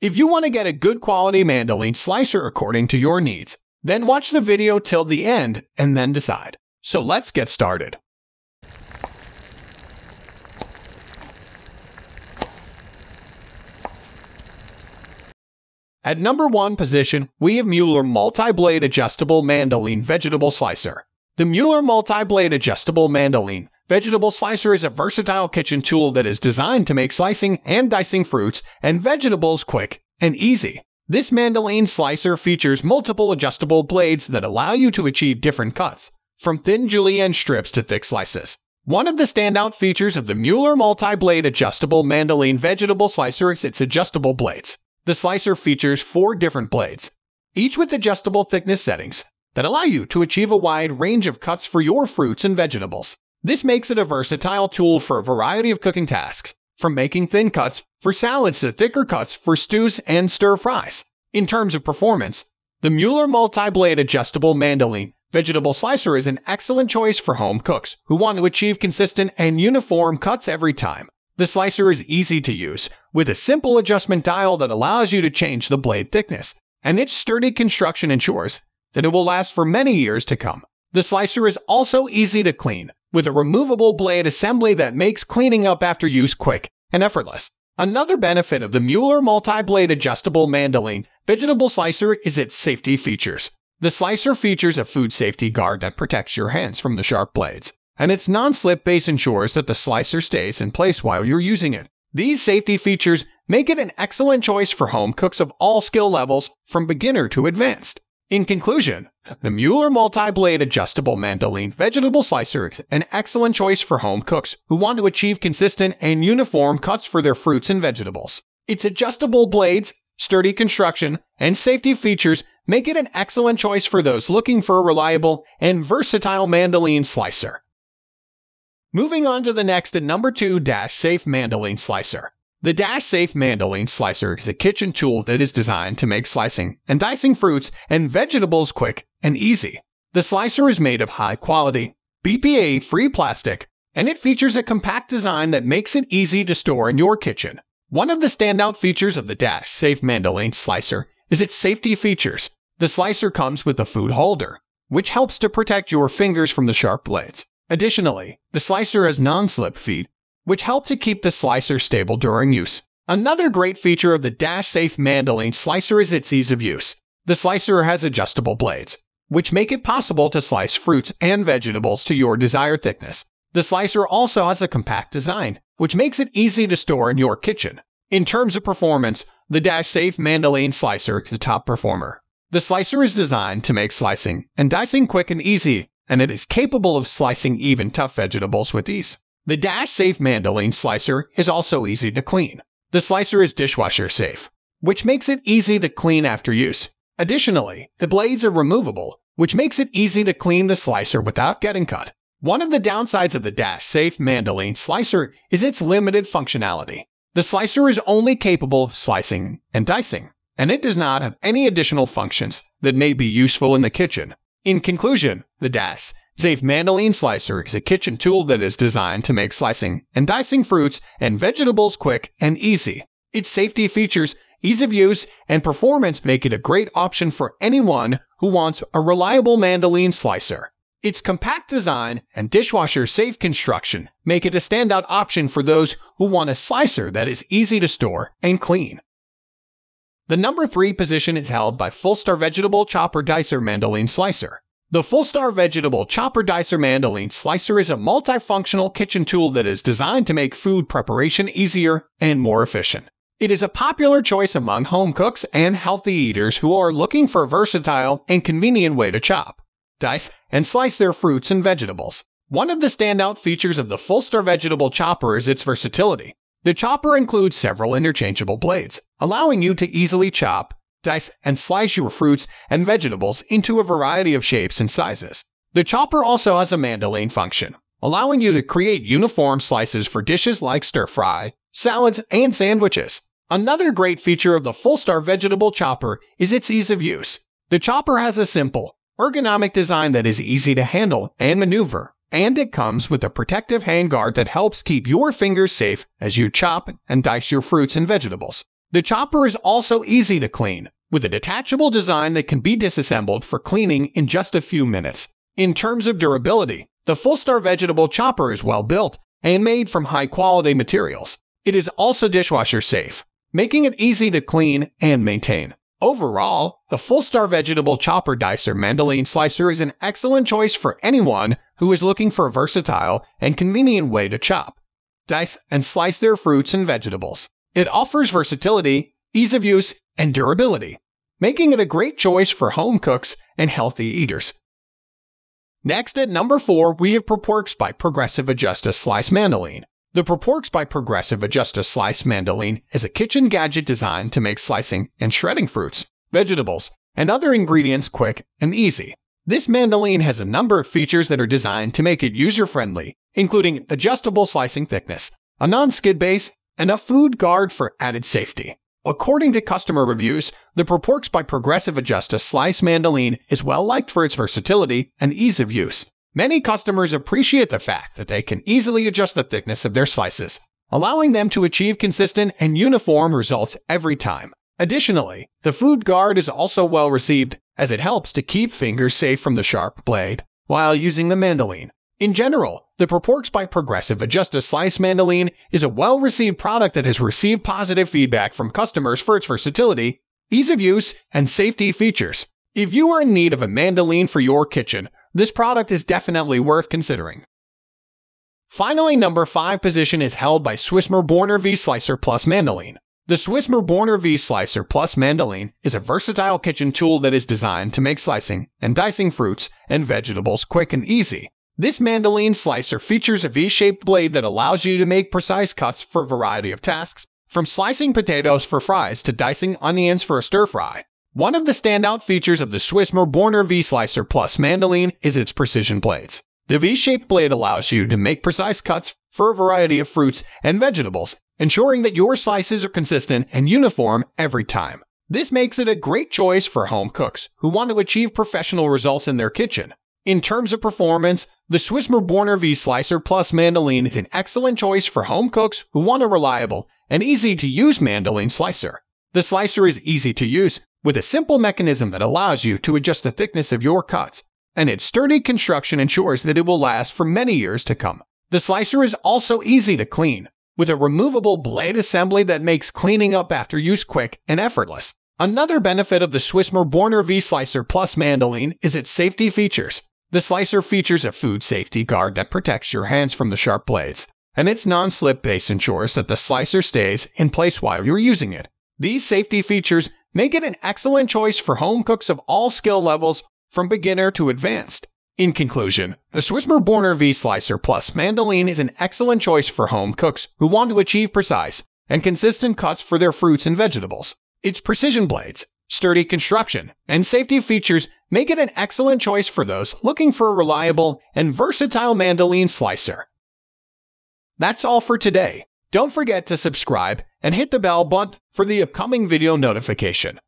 If you want to get a good quality mandoline slicer according to your needs, then watch the video till the end and then decide. So let's get started. At number 1 position, we have Mueller Multi-Blade Adjustable Mandoline Vegetable Slicer. The Mueller Multi-Blade Adjustable Mandoline Vegetable Slicer is a versatile kitchen tool that is designed to make slicing and dicing fruits and vegetables quick and easy. This mandoline slicer features multiple adjustable blades that allow you to achieve different cuts, from thin julienne strips to thick slices. One of the standout features of the Mueller Multi-Blade Adjustable Mandoline Vegetable Slicer is its adjustable blades. The slicer features four different blades, each with adjustable thickness settings that allow you to achieve a wide range of cuts for your fruits and vegetables. This makes it a versatile tool for a variety of cooking tasks, from making thin cuts for salads to thicker cuts for stews and stir fries. In terms of performance, the Mueller multi-blade adjustable mandoline vegetable slicer is an excellent choice for home cooks who want to achieve consistent and uniform cuts every time. The slicer is easy to use, with a simple adjustment dial that allows you to change the blade thickness, and its sturdy construction ensures that it will last for many years to come. The slicer is also easy to clean, with a removable blade assembly that makes cleaning up after use quick and effortless. Another benefit of the Mueller multi-blade adjustable mandoline vegetable slicer is its safety features. The slicer features a food safety guard that protects your hands from the sharp blades, and its non-slip base ensures that the slicer stays in place while you're using it. These safety features make it an excellent choice for home cooks of all skill levels, from beginner to advanced. In conclusion, the Mueller multi-blade adjustable mandoline vegetable slicer is an excellent choice for home cooks who want to achieve consistent and uniform cuts for their fruits and vegetables. Its adjustable blades, sturdy construction, and safety features make it an excellent choice for those looking for a reliable and versatile mandoline slicer. Moving on to the next at number 2 Dash Safe Mandoline Slicer. The Dash Safe Mandoline Slicer is a kitchen tool that is designed to make slicing and dicing fruits and vegetables quick and easy. The slicer is made of high quality, BPA free plastic, and it features a compact design that makes it easy to store in your kitchen. One of the standout features of the Dash Safe Mandoline Slicer is its safety features. The slicer comes with a food holder, which helps to protect your fingers from the sharp blades. Additionally, the slicer has non-slip feet, which help to keep the slicer stable during use. Another great feature of the Dash Safe Mandoline slicer is its ease of use. The slicer has adjustable blades, which make it possible to slice fruits and vegetables to your desired thickness. The slicer also has a compact design, which makes it easy to store in your kitchen. In terms of performance, the Dash Safe Mandoline slicer is the top performer. The slicer is designed to make slicing and dicing quick and easy, and it is capable of slicing even tough vegetables with ease. The Dash Safe Mandoline Slicer is also easy to clean. The slicer is dishwasher safe, which makes it easy to clean after use. Additionally, the blades are removable, which makes it easy to clean the slicer without getting cut. One of the downsides of the Dash Safe Mandoline Slicer is its limited functionality. The slicer is only capable of slicing and dicing, and it does not have any additional functions that may be useful in the kitchen. In conclusion, the Dash Safe Mandoline Slicer is a kitchen tool that is designed to make slicing and dicing fruits and vegetables quick and easy. Its safety features, ease of use, and performance make it a great option for anyone who wants a reliable mandoline slicer. Its compact design and dishwasher safe construction make it a standout option for those who want a slicer that is easy to store and clean. The number 3 position is held by Full Star Vegetable Chopper Dicer Mandoline Slicer. The Full Star Vegetable Chopper Dicer Mandoline Slicer is a multifunctional kitchen tool that is designed to make food preparation easier and more efficient. It is a popular choice among home cooks and healthy eaters who are looking for a versatile and convenient way to chop, dice, and slice their fruits and vegetables. One of the standout features of the Full Star Vegetable Chopper is its versatility. The chopper includes several interchangeable blades, allowing you to easily chop, dice, and slice your fruits and vegetables into a variety of shapes and sizes. The chopper also has a mandoline function, allowing you to create uniform slices for dishes like stir fry, salads, and sandwiches. Another great feature of the Full Star Vegetable Chopper is its ease of use. The chopper has a simple, ergonomic design that is easy to handle and maneuver, and it comes with a protective handguard that helps keep your fingers safe as you chop and dice your fruits and vegetables. The chopper is also easy to clean, with a detachable design that can be disassembled for cleaning in just a few minutes. In terms of durability, the Full-Star Vegetable Chopper is well built and made from high-quality materials. It is also dishwasher safe, making it easy to clean and maintain. Overall, the Full-Star Vegetable Chopper Dicer Mandoline Slicer is an excellent choice for anyone who is looking for a versatile and convenient way to chop, dice, and slice their fruits and vegetables. It offers versatility, ease of use, and durability, making it a great choice for home cooks and healthy eaters. Next, at number 4, we have PrepWorks by Progressive Adjusta Slice Mandoline. The PrepWorks by Progressive Adjusta Slice Mandoline is a kitchen gadget designed to make slicing and shredding fruits, vegetables, and other ingredients quick and easy. This mandoline has a number of features that are designed to make it user-friendly, including adjustable slicing thickness, a non-skid base, and a food guard for added safety. According to customer reviews, the PrepWorks by Progressive Adjusta Slice Mandoline is well liked for its versatility and ease of use. Many customers appreciate the fact that they can easily adjust the thickness of their slices, allowing them to achieve consistent and uniform results every time. Additionally, the food guard is also well received as it helps to keep fingers safe from the sharp blade while using the mandoline. In general, the PrepWorks by Progressive Adjusta Slice Mandoline is a well-received product that has received positive feedback from customers for its versatility, ease of use, and safety features. If you are in need of a mandoline for your kitchen, this product is definitely worth considering. Finally, number 5 position is held by Swissmar Borner V Slicer Plus Mandoline. The Swissmar Borner V Slicer Plus Mandoline is a versatile kitchen tool that is designed to make slicing and dicing fruits and vegetables quick and easy. This mandoline slicer features a V-shaped blade that allows you to make precise cuts for a variety of tasks, from slicing potatoes for fries to dicing onions for a stir fry. One of the standout features of the Swiss Borner V-Slicer Plus mandoline is its precision blades. The V-shaped blade allows you to make precise cuts for a variety of fruits and vegetables, ensuring that your slices are consistent and uniform every time. This makes it a great choice for home cooks who want to achieve professional results in their kitchen. In terms of performance, the Swissmar Borner V-Slicer Plus mandoline is an excellent choice for home cooks who want a reliable and easy to use mandoline slicer. The slicer is easy to use with a simple mechanism that allows you to adjust the thickness of your cuts, and its sturdy construction ensures that it will last for many years to come. The slicer is also easy to clean, with a removable blade assembly that makes cleaning up after use quick and effortless. Another benefit of the Swissmar Borner V-Slicer Plus mandoline is its safety features. The slicer features a food safety guard that protects your hands from the sharp blades, and its non-slip base ensures that the slicer stays in place while you're using it. These safety features make it an excellent choice for home cooks of all skill levels from beginner to advanced. In conclusion, the Swissmar Borner V-Slicer Plus mandoline is an excellent choice for home cooks who want to achieve precise and consistent cuts for their fruits and vegetables. Its precision blades, sturdy construction, and safety features make it an excellent choice for those looking for a reliable and versatile mandoline slicer. That's all for today. Don't forget to subscribe and hit the bell button for the upcoming video notification.